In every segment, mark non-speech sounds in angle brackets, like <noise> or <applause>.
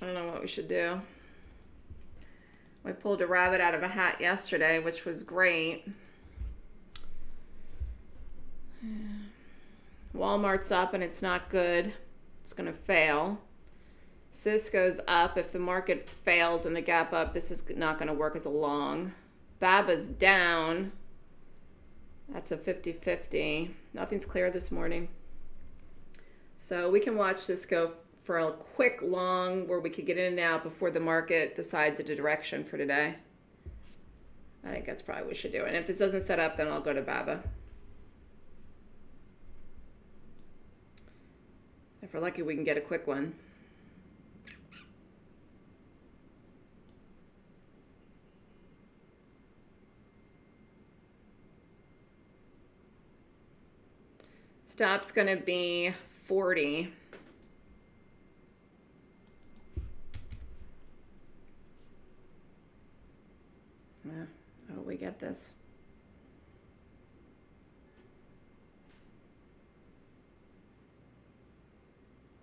I don't know what we should do. We pulled a rabbit out of a hat yesterday, which was great. Walmart's up and it's not good. It's going to fail. Cisco's up. If the market fails and the gap up, this is not going to work as a long. Baba's down. That's a 50-50. Nothing's clear this morning. So we can watch this go for a quick long where we could get in and out before the market decides a direction for today. I think that's probably what we should do. And if this doesn't set up, then I'll go to Baba. If we're lucky, we can get a quick one. Stop's going to be 40. Yeah, do we get this?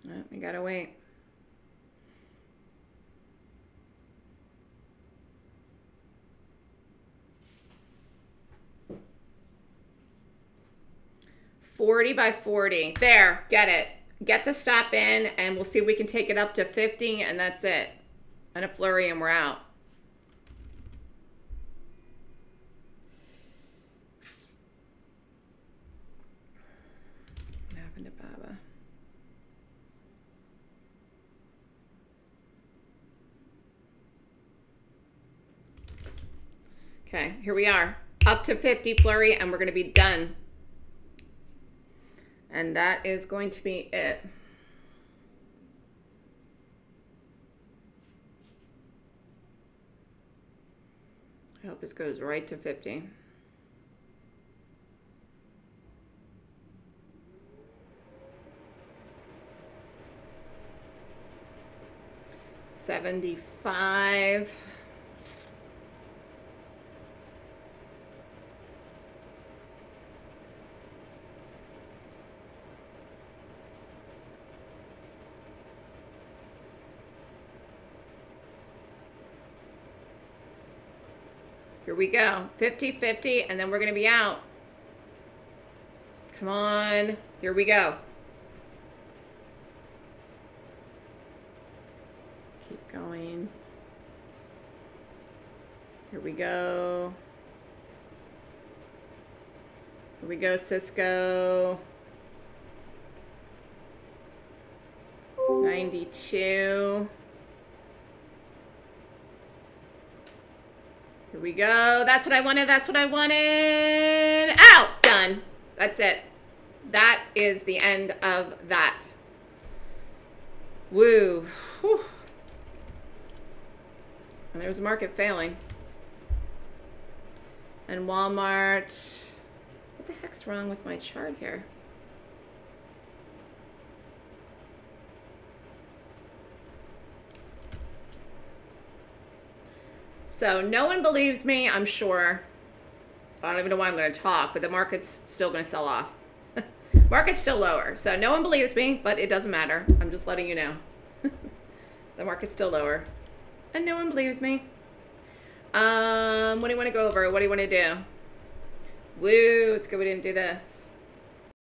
Oh, we gotta wait. Forty by forty. There, get it. Get the stop in, and we'll see if we can take it up to fifty, and that's it. And a flurry, and we're out. What happened to Baba? Okay, here we are. Up to 50 flurry, and we're going to be done. And that is going to be it. I hope this goes right to 50. Seventy-five. Here we go. 50 50, and then we're going to be out. Come on. Here we go. Keep going. Here we go. Here we go, Cisco. 92. Here we go. That's what I wanted. That's what I wanted. Out. Done. That's it. That is the end of that. Woo. And there's a market failing. And Walmart. What the heck's wrong with my chart here? So no one believes me, I'm sure. I don't even know why I'm going to talk, but the market's still going to sell off. <laughs> market's still lower. So no one believes me, but it doesn't matter. I'm just letting you know. <laughs> the market's still lower. And no one believes me. Um, what do you want to go over? What do you want to do? Woo, it's good we didn't do this.